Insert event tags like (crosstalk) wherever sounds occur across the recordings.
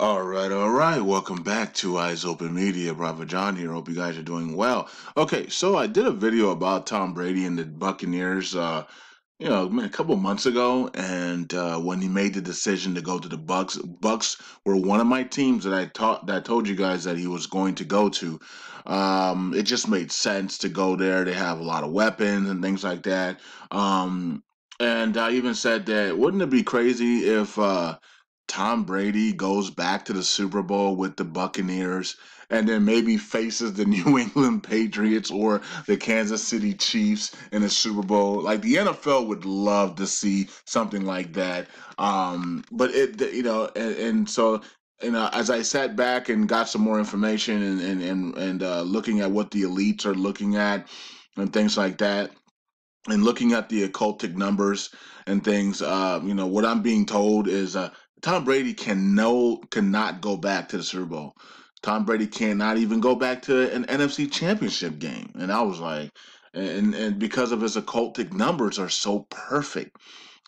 All right, all right. Welcome back to Eyes Open Media. Bravo John here. Hope you guys are doing well. Okay, so I did a video about Tom Brady and the Buccaneers, uh, you know, a couple months ago, and uh, when he made the decision to go to the Bucs. Bucs were one of my teams that I taught that I told you guys that he was going to go to. Um, it just made sense to go there. They have a lot of weapons and things like that. Um, and I even said that wouldn't it be crazy if uh, Tom Brady goes back to the Super Bowl with the Buccaneers and then maybe faces the (laughs) New England Patriots or the Kansas City Chiefs in the Super Bowl. Like the NFL would love to see something like that. Um, but it, you know, and, and so you know, as I sat back and got some more information and and and, and uh, looking at what the elites are looking at and things like that, and looking at the occultic numbers and things, uh, you know, what I'm being told is uh, Tom Brady can no cannot go back to the Super Bowl. Tom Brady cannot even go back to an NFC Championship game, and I was like, and and because of his occultic numbers are so perfect,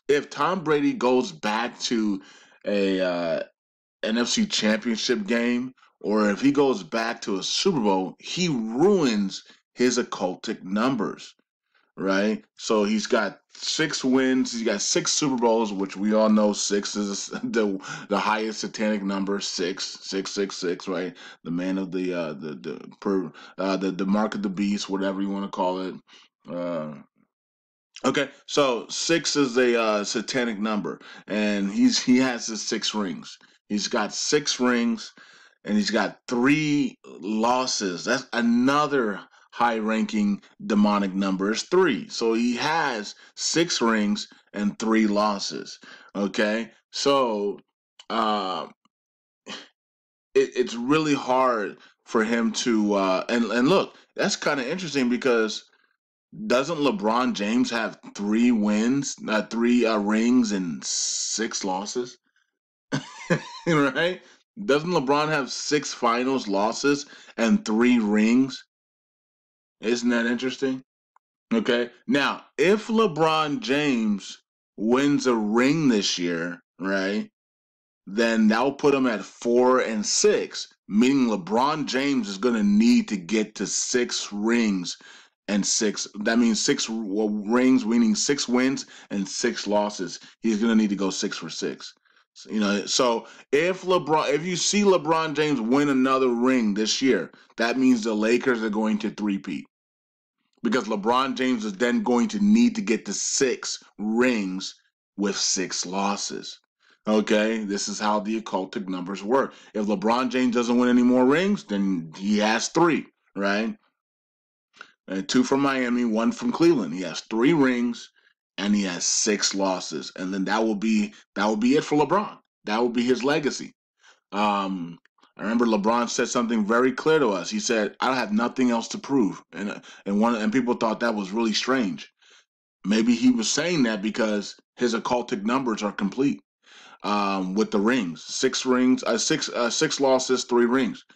if Tom Brady goes back to a uh, NFC Championship game, or if he goes back to a Super Bowl, he ruins his occultic numbers right? So he's got six wins. He's got six Super Bowls, which we all know six is (laughs) the the highest satanic number. Six, six, six, six, right? The man of the uh, the the per uh, the the mark of the beast, whatever you want to call it. Uh, okay, so six is a uh, satanic number, and he's he has his six rings. He's got six rings, and he's got three losses. That's another high ranking demonic number is three. So he has six rings and three losses. Okay. So uh, it, it's really hard for him to uh, and and look, that's kind of interesting because doesn't LeBron James have three wins, uh, three uh, rings and six losses? (laughs) right? Doesn't LeBron have six finals losses and three rings? Isn't that interesting? Okay. Now, if LeBron James wins a ring this year, right, then that'll put him at four and six, meaning LeBron James is going to need to get to six rings and six. That means six rings, meaning six wins and six losses. He's going to need to go six for six. You know, so if LeBron, if you see LeBron James win another ring this year, that means the Lakers are going to three-peat because LeBron James is then going to need to get to six rings with six losses. Okay, this is how the occultic numbers work. If LeBron James doesn't win any more rings, then he has three, right? And two from Miami, one from Cleveland. He has three rings and he has six losses. And then that will be that will be it for LeBron. That will be his legacy. Um, I remember LeBron said something very clear to us. He said, "I have nothing else to prove," and and one and people thought that was really strange. Maybe he was saying that because his occultic numbers are complete um, with the rings, six rings, uh, six uh, six losses, three rings.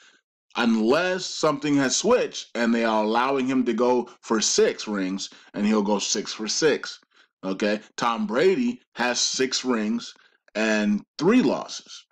Unless something has switched and they are allowing him to go for six rings, and he'll go six for six. Okay, Tom Brady has six rings and three losses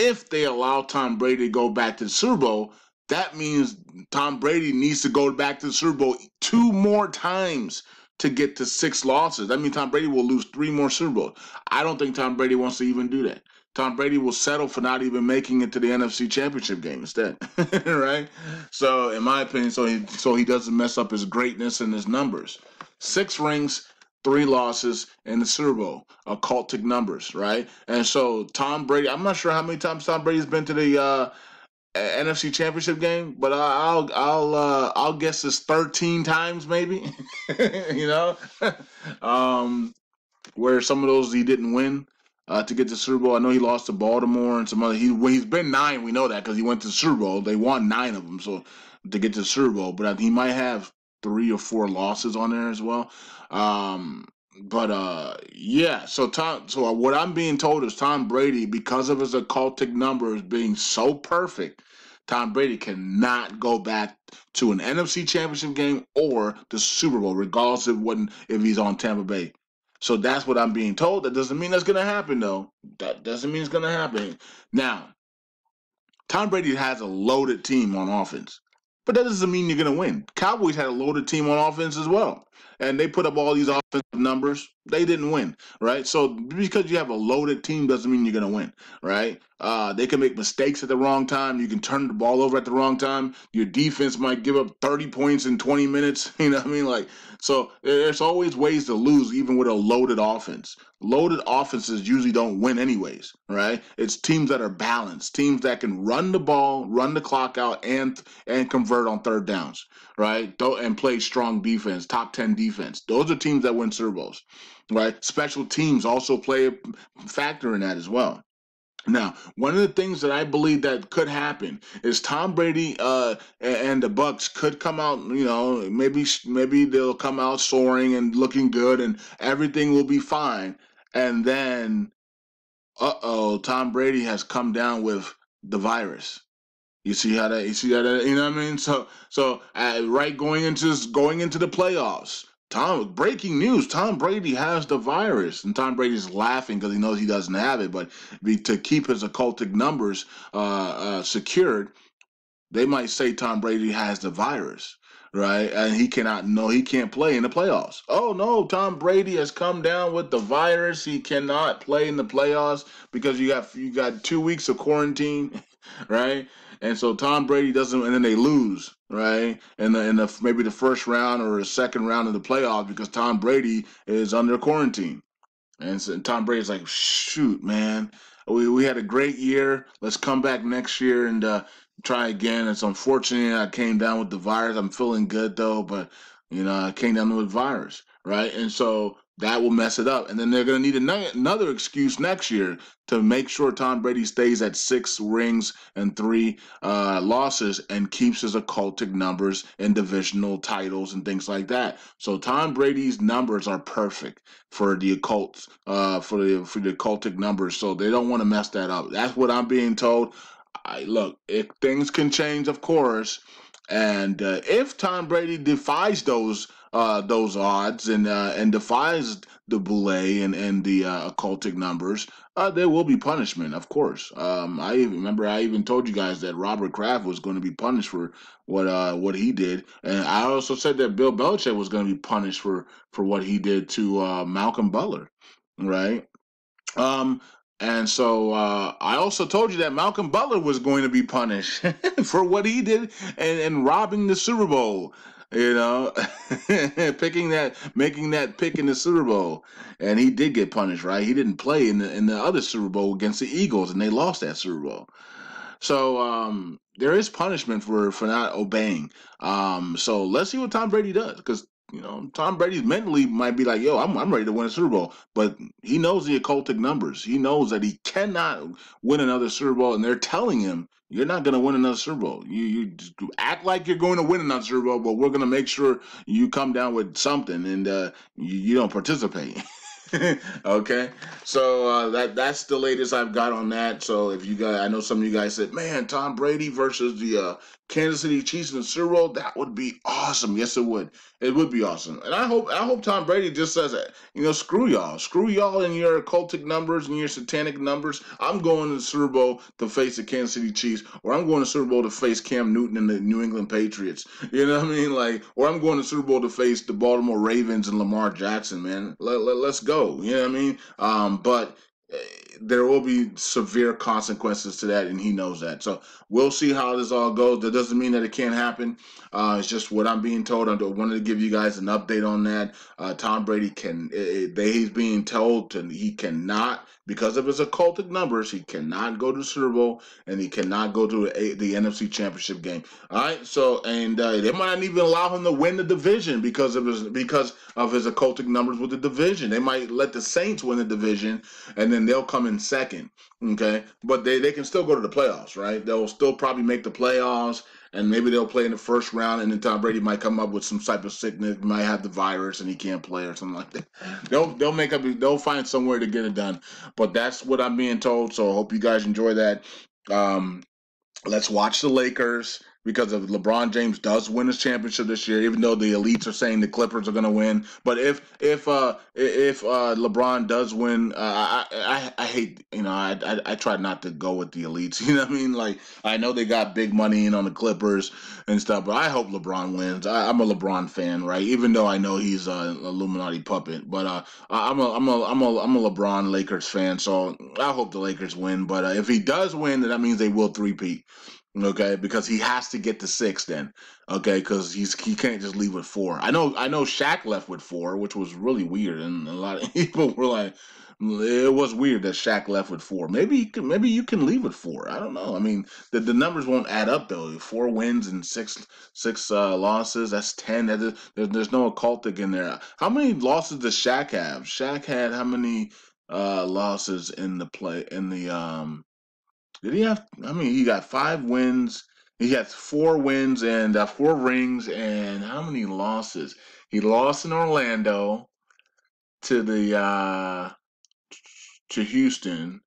if they allow Tom Brady to go back to the Super Bowl, that means Tom Brady needs to go back to the Super Bowl two more times to get to six losses. That means Tom Brady will lose three more Super Bowls. I don't think Tom Brady wants to even do that. Tom Brady will settle for not even making it to the NFC Championship game instead, (laughs) right? So, in my opinion, so he so he doesn't mess up his greatness and his numbers. Six rings three losses in the Super Bowl, occultic numbers, right? And so Tom Brady, I'm not sure how many times Tom Brady's been to the uh, NFC Championship game, but I'll I'll uh, I'll guess it's 13 times maybe, (laughs) you know, (laughs) um, where some of those he didn't win. Uh, to get to Super Bowl, I know he lost to Baltimore and some other. He he's been nine. We know that because he went to Super Bowl. They won nine of them, so to get to Super Bowl. But he might have three or four losses on there as well. Um, but uh, yeah. So Tom. So what I'm being told is Tom Brady, because of his occultic numbers being so perfect, Tom Brady cannot go back to an NFC Championship game or the Super Bowl, regardless of when if he's on Tampa Bay. So that's what I'm being told. That doesn't mean that's gonna happen, though. That doesn't mean it's gonna happen. Now, Tom Brady has a loaded team on offense, but that doesn't mean you're going to win. Cowboys had a loaded team on offense as well and they put up all these offensive numbers. They didn't win, right? So because you have a loaded team doesn't mean you're gonna win, right? Uh, they can make mistakes at the wrong time. You can turn the ball over at the wrong time. Your defense might give up 30 points in 20 minutes. (laughs) You know what I mean? Like, so there's always ways to lose, even with a loaded offense. Loaded offenses usually don't win anyways, right? It's teams that are balanced, teams that can run the ball, run the clock out, and and convert on third downs, right? And play strong defense, top 10 defense. Those are teams that win Super Bowls, right? Special teams also play a factor in that as well. Now, one of the things that I believe that could happen is Tom Brady uh, and the Bucs could come out. You know, maybe maybe they'll come out soaring and looking good, and everything will be fine. And then, uh oh, Tom Brady has come down with the virus. You see how that? You see how that? You know what I mean? So, so uh, right going into going into the playoffs, Tom. Breaking news: Tom Brady has the virus, and Tom Brady's laughing because he knows he doesn't have it. But to keep his occultic numbers uh, uh, secured, they might say Tom Brady has the virus right? And he cannot no, he can't play in the playoffs. Oh no, Tom Brady has come down with the virus. He cannot play in the playoffs because you got you got two weeks of quarantine, (laughs) right? And so Tom Brady doesn't, and then they lose, right? And the, in the maybe the first round or the second round of the playoffs because Tom Brady is under quarantine. And so Tom Brady's like, shoot, man, we, we had a great year. Let's come back next year and uh, try again. It's unfortunate I came down with the virus. I'm feeling good though, but you know, I came down with the virus, right? And so that will mess it up. And then they're going to need another excuse next year to make sure Tom Brady stays at six rings and three uh, losses and keeps his occultic numbers and divisional titles and things like that. So Tom Brady's numbers are perfect for the occult, uh, for the for the occultic numbers. So they don't want to mess that up. That's what I'm being told. I look, if things can change, of course. And uh, if Tom Brady defies those uh, those odds and uh, and defies the boule and and the uh, occultic numbers, uh, there will be punishment, of course. Um, I even, remember I even told you guys that Robert Kraft was going to be punished for what uh, what he did, and I also said that Bill Belichick was going to be punished for for what he did to Malcolm Butler, right? Um, and so uh, I also told you that Malcolm Butler was going to be punished (laughs) for what he did and, and robbing the Super Bowl. You know, (laughs) picking that, making that pick in the Super Bowl, and he did get punished, right? He didn't play in the in the other Super Bowl against the Eagles, and they lost that Super Bowl. So um, there is punishment for for not obeying. Um, so let's see what Tom Brady does, because you know, Tom Brady mentally might be like, yo, I'm, I'm ready to win a Super Bowl. But he knows the occultic numbers. He knows that he cannot win another Super Bowl. And they're telling him, you're not going to win another Super Bowl. You, you act like you're going to win another Super Bowl, but we're going to make sure you come down with something and uh, you, you don't participate. (laughs) okay, so uh, that that's the latest I've got on that. So if you guys, I know some of you guys said, "Man, Tom Brady versus the uh, Kansas City Chiefs in the Super Bowl, that would be awesome." Yes, it would. It would be awesome, and I hope I hope Tom Brady just says that. You know, screw y'all, screw y'all and your cultic numbers and your satanic numbers. I'm going to the Super Bowl to face the Kansas City Chiefs, or I'm going to Super Bowl to face Cam Newton and the New England Patriots. (laughs) You know what I mean? Like, or I'm going to Super Bowl to face the Baltimore Ravens and Lamar Jackson. Man, let, let, let's go. You know what I mean? Um, but eh, there will be severe consequences to that, and he knows that. So we'll see how this all goes. That doesn't mean that it can't happen. Uh, it's just what I'm being told. I wanted to give you guys an update on that. Uh, Tom Brady can, it, it, he's being told to, he cannot because of his occultic numbers, he cannot go to the Super Bowl and he cannot go to a, the NFC Championship game. All right, so and uh, they might not even allow him to win the division because of his because of his occultic numbers with the division. They might let the Saints win the division and then they'll come in second. Okay, but they they can still go to the playoffs, right? They'll still probably make the playoffs and maybe they'll play in the first round, and then Tom Brady might come up with some type of sickness, might have the virus, and he can't play or something like that. They'll they'll make up, they'll find somewhere to get it done. But that's what I'm being told. So I hope you guys enjoy that. Um, let's watch the Lakers. Because of LeBron James does win his championship this year, even though the elites are saying the Clippers are going to win. But if if uh if uh LeBron does win, uh, I, I I hate you know I, I I try not to go with the elites. (laughs) You know what I mean? Like I know they got big money in on the Clippers and stuff, but I hope LeBron wins. I, I'm a LeBron fan, right? Even though I know he's an Illuminati puppet, but uh I'm a I'm a I'm a I'm a LeBron Lakers fan, so I hope the Lakers win. But uh, if he does win, then that means they will three-peat okay because he has to get to six then. Okay because he's he can't just leave with four. I know i know Shaq left with four which was really weird and a lot of (laughs) people were like it was weird that Shaq left with four. Maybe you can maybe you can leave with four. I don't know. I mean the, the numbers won't add up though. Four wins and six six uh, losses that's 10 that is, there, there's no occultic in there. How many losses does Shaq have? Shaq had how many uh losses in the play in the um did he have? I mean, he got five wins. He has four wins and uh, four rings, and how many losses? He lost in Orlando to the uh to Houston.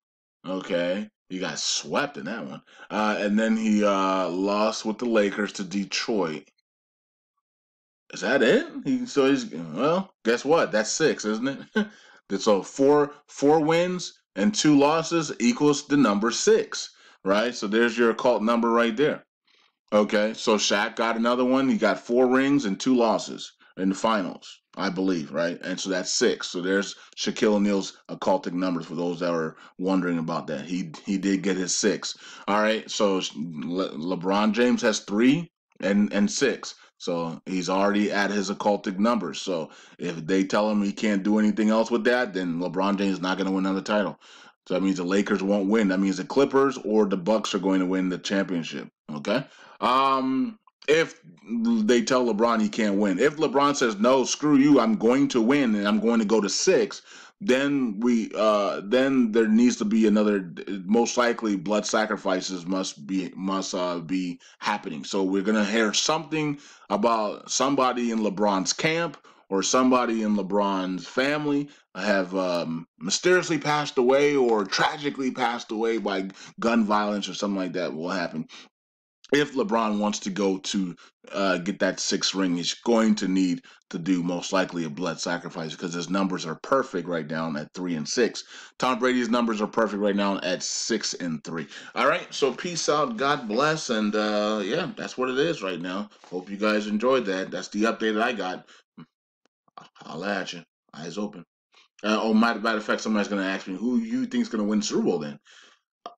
Okay, he got swept in that one, uh, and then he uh lost with the Lakers to Detroit. Is that it? He so he's well. Guess what? That's six, isn't it? (laughs) so four four wins and two losses equals the number six, right? So there's your occult number right there. Okay, so Shaq got another one. He got four rings and two losses in the finals, I believe, right? And so that's six. So there's Shaquille O'Neal's occultic numbers for those that were wondering about that. He he did get his six. All right, so Le- LeBron James has three and and six. So he's already at his occultic numbers. So if they tell him he can't do anything else with that, then LeBron James is not going to win another title. So that means the Lakers won't win. That means the Clippers or the Bucks are going to win the championship. Okay. Um, if they tell LeBron he can't win, if LeBron says no, screw you, I'm going to win and I'm going to go to six, then we uh then there needs to be another most likely blood sacrifices must be must uh be happening. So we're gonna hear something about somebody in lebron's camp or somebody in lebron's family have um, mysteriously passed away or tragically passed away by gun violence or something like that will happen if LeBron wants to go to uh, get that sixth ring, he's going to need to do most likely a blood sacrifice because his numbers are perfect right now at three and six. Tom Brady's numbers are perfect right now at six and three. All right, so peace out, God bless, and uh, yeah, that's what it is right now. Hope you guys enjoyed that. That's the update that I got. I'll at you, eyes open. Uh, oh, matter, matter of fact, somebody's going to ask me who you think is going to win Super Bowl then.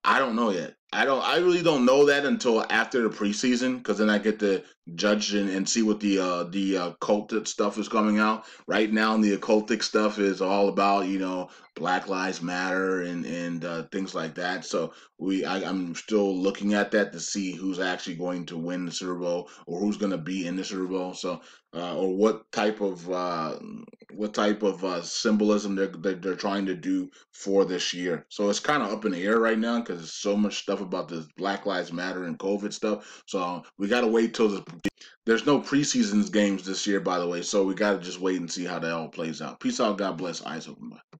I don't know yet. I don't. I really don't know that until after the preseason, because then I get to judge and, and see what the uh, the uh, stuff is coming out. Right now, the occultic stuff is all about you know Black Lives Matter and and uh, things like that. So we, I, I'm still looking at that to see who's actually going to win the Super Bowl or who's going to be in the Super Bowl. So uh, or what type of uh, what type of uh, symbolism they're, they're they're trying to do for this year. So it's kind of up in the air right now because so much stuff about this Black Lives Matter and COVID stuff. So we got to wait till the, there's no preseasons games this year, by the way. So we got to just wait and see how that all plays out. Peace out. God bless. Eyes open. Bye.